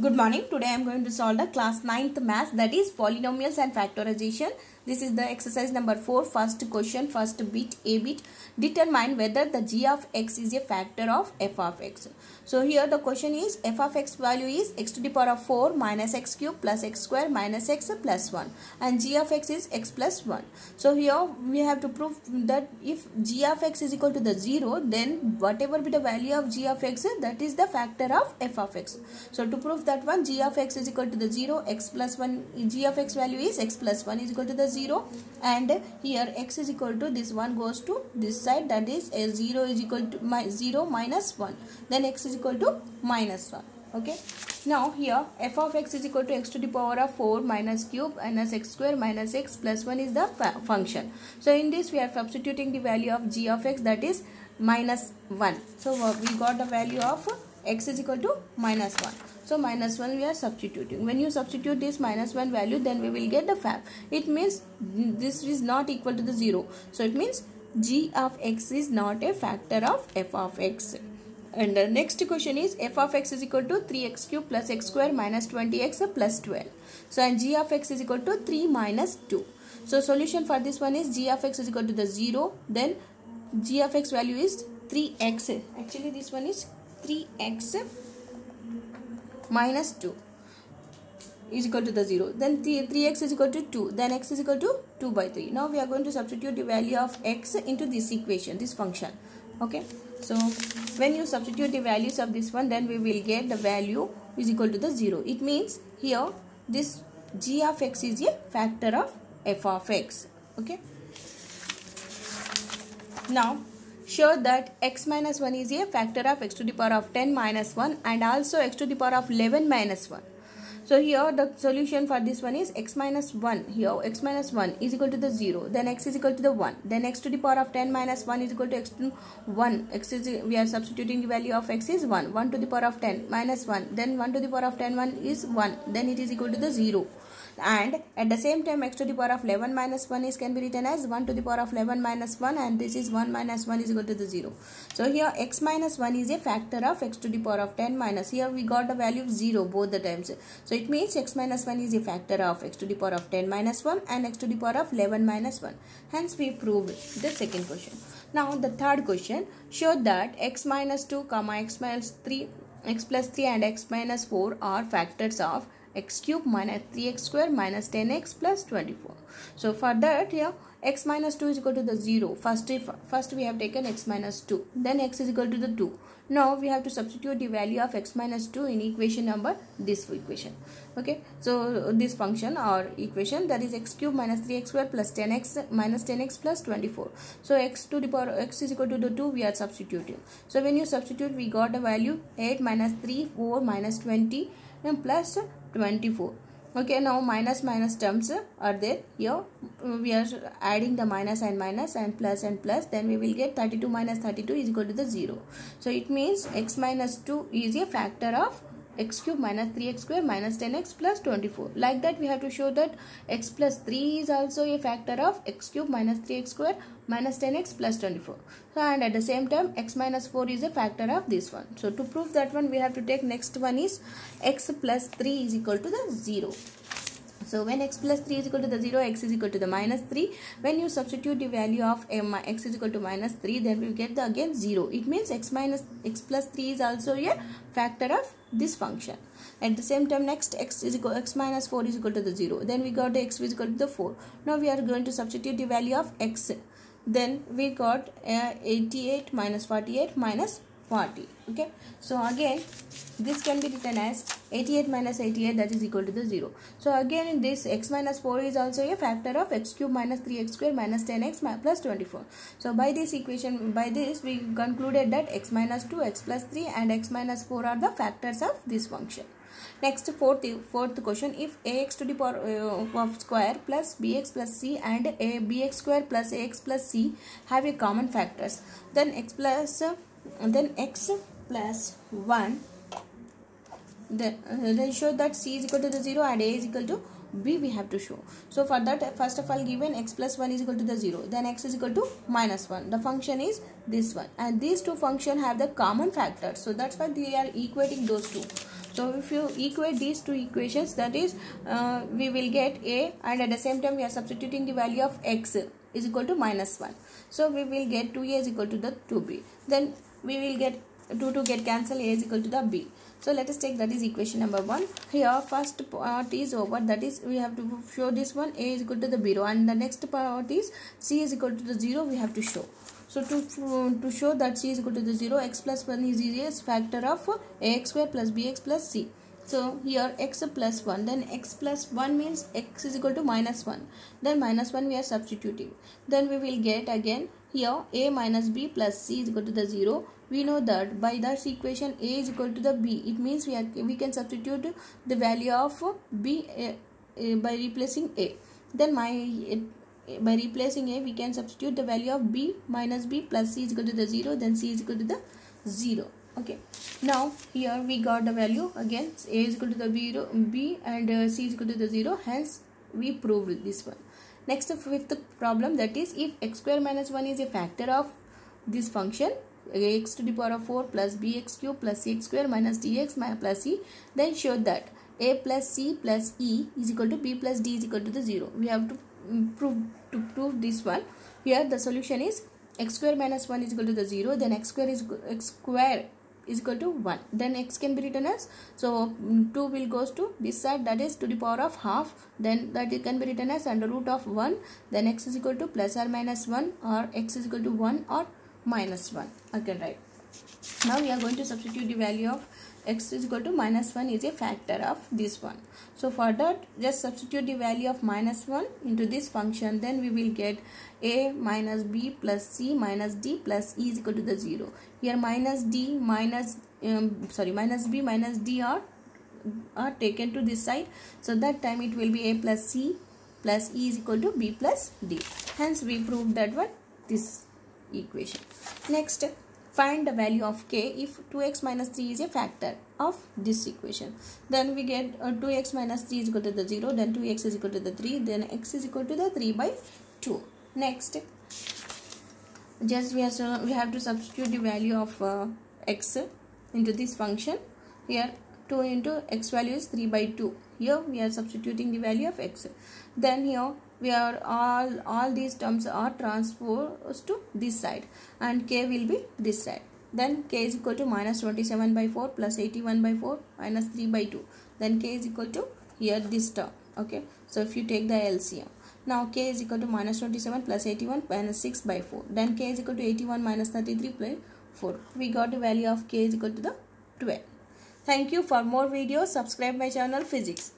Good morning. Today I am going to solve the class 9th math that is polynomials and factorization. This is the exercise number 4 first question first bit a bit determine whether the g of x is a factor of f of x. So here the question is f of x value is x to the power of 4 minus x cube plus x square minus x plus 1 and g of x is x plus 1. So here we have to prove that if g of x is equal to the 0 then whatever be the value of g of x that is the factor of f of x. So to prove that one g of x is equal to the 0 x plus 1 g of x value is x plus 1 is equal to the 0 and here x is equal to this one goes to this side. That is a 0 is equal to my 0 minus 1 then x is equal to minus 1 okay. Now here f of x is equal to x to the power of 4 minus cube minus x square minus x plus 1 is the function. So in this we are substituting the value of g of x that is minus 1 so uh, we got the value of x is equal to minus 1 so minus 1 we are substituting. When you substitute this minus 1 value then we will get the fab. It means this is not equal to the 0. So it means g of x is not a factor of f of x. And the next question is f of x is equal to 3x cube plus x square minus 20x plus 12. So and g of x is equal to 3 minus 2. So solution for this one is g of x is equal to the 0. Then g of x value is 3x. Actually this one is 3x minus 2 is equal to the 0 then 3x is equal to 2 then x is equal to 2 by 3 now we are going to substitute the value of x into this equation this function. Okay? So when you substitute the values of this one then we will get the value is equal to the 0 it means here this g of x is a factor of f of x. Okay? Now show that x minus 1 is a factor of x to the power of 10 minus 1 and also x to the power of 11 minus 1. So here the solution for this one is x minus 1 here x minus 1 is equal to the 0 then x is equal to the 1 then x to the power of 10 minus 1 is equal to x to 1 x is we are substituting the value of x is 1 1 to the power of 10 minus 1 then 1 to the power of 10 1 is 1 then it is equal to the 0 and at the same time x to the power of 11 minus 1 is can be written as 1 to the power of 11 minus 1 and this is 1 minus 1 is equal to the 0 so here x minus 1 is a factor of x to the power of 10 minus here we got the value of 0 both the times so it means x minus 1 is a factor of x to the power of 10 minus 1 and x to the power of 11 minus 1 hence we proved the second question. Now the third question. Showed that x minus 2 comma x minus 3 x plus 3 and x minus 4 are factors of x cube minus 3x square minus 10x plus 24. So for that here x minus 2 is equal to the 0. First, if, first we have taken x minus 2. Then x is equal to the 2. Now we have to substitute the value of x minus 2 in equation number this equation. Okay. So this function or equation that is x cube minus 3x square plus 10x minus 10x plus 24. So x to the power x is equal to the 2 we are substituting. So when you substitute we got a value 8 minus 3 4 minus 20 and plus 24 okay now minus minus terms are there. Here uh, we are adding the minus and minus and plus and plus. Then we will get 32 minus 32 is equal to the 0 so it means x minus 2 is a factor of x cube minus 3x square minus 10x plus 24 like that we have to show that x plus 3 is also a factor of x cube minus 3x square minus 10x plus 24 so, and at the same time x minus 4 is a factor of this one. So to prove that one we have to take next one is x plus 3 is equal to the 0 so when x plus 3 is equal to the 0, x is equal to the minus 3. When you substitute the value of m, x is equal to minus 3, then we get the again 0. It means x minus x plus 3 is also a factor of this function. At the same time, next x is equal x minus 4 is equal to the 0. Then we got the x is equal to the 4. Now we are going to substitute the value of x. Then we got uh, 88 minus 48 minus 40 okay so again this can be written as 88 minus 88 that is equal to the 0 so again this x minus 4 is also a factor of x cube minus 3x square minus 10x plus 24 so by this equation by this we concluded that x minus 2 x plus 3 and x minus 4 are the factors of this function. Next fourth fourth question. If ax to the power uh, of square plus bx plus c and a bx square plus ax plus c have a common factors then x plus uh, then x plus 1 then, uh, then show that c is equal to the 0 and a is equal to b we have to show. So for that first of all given x plus 1 is equal to the 0 then x is equal to minus 1 the function is this one. And these two function have the common factor. So that's why they are equating those two. So if you equate these two equations that is uh, we will get a and at the same time we are substituting the value of x is equal to minus 1 so we will get 2a is equal to the 2b then we will get 2 to get cancel a is equal to the b so let us take that is equation number 1 here first part is over. That is we have to show this one. A is equal to the 0 and the next part is c is equal to the 0 we have to show. So to to show that c is equal to the 0 x plus 1 is easiest factor of ax square plus bx plus c. So here x plus 1 then x plus 1 means x is equal to minus 1 then minus 1 we are substituting. Then we will get again here a minus b plus c is equal to the 0 we know that by that equation a is equal to the b. It means we are we can substitute the value of b by replacing a. Then my by replacing a we can substitute the value of b minus b plus c is equal to the 0 then c is equal to the 0 okay. Now here we got the value. Again a is equal to the 0 b and uh, c is equal to the 0 hence we proved this one next fifth problem that is if x square minus 1 is a factor of this function x to the power of 4 plus bx cube plus c square minus dx plus e then show that a plus c plus e is equal to b plus d is equal to the 0 we have to mm, prove to prove this one. Here the solution is x square minus 1 is equal to the 0 then x square is x square is equal to 1 then x can be written as so mm, 2 will goes to this side that is to the power of half. Then that it can be written as under root of 1 then x is equal to plus or minus 1 or x is equal to 1 or minus 1 I can write now we are going to substitute the value of x is equal to minus 1 is a factor of this one. So for that just substitute the value of minus 1 into this function then we will get a minus b plus c minus d plus e is equal to the 0 here minus d minus um, sorry minus b minus d are are taken to this side. So that time it will be a plus c plus e is equal to b plus d. Hence we proved that one this equation. Next, find the value of k if 2x minus 3 is a factor of this equation. Then we get uh, 2x minus 3 is equal to the 0, then 2x is equal to the 3, then x is equal to the 3 by 2. Next, just we have to, we have to substitute the value of uh, x into this function. Here 2 into x value is 3 by 2. Here we are substituting the value of x. Then here where all all these terms are transposed to this side and k will be this side. Then k is equal to minus 27 by 4 plus 81 by 4 minus 3 by 2 then k is equal to here this term okay? So if you take the LCM now k is equal to minus 27 plus 81 minus 6 by 4 then k is equal to 81 minus 33 by 4 we got the value of k is equal to the 12 thank you. For more videos subscribe my channel physics